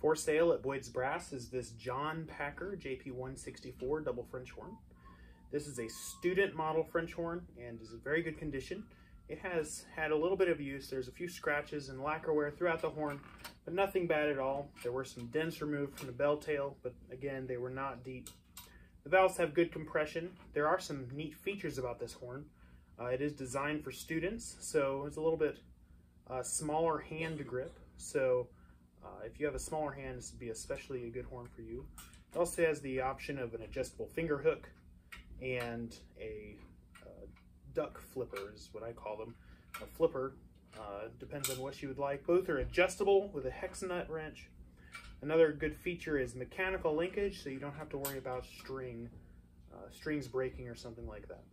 For sale at Boyd's Brass is this John Packer JP164 double French horn. This is a student model French horn and is in very good condition. It has had a little bit of use. There's a few scratches and lacquer wear throughout the horn, but nothing bad at all. There were some dents removed from the bell tail, but again, they were not deep. The valves have good compression. There are some neat features about this horn. Uh, it is designed for students, so it's a little bit uh, smaller hand grip. So uh, if you have a smaller hand, this would be especially a good horn for you. It also has the option of an adjustable finger hook and a duck flipper is what I call them. A flipper, uh, depends on what you would like. Both are adjustable with a hex nut wrench. Another good feature is mechanical linkage, so you don't have to worry about string, uh, strings breaking or something like that.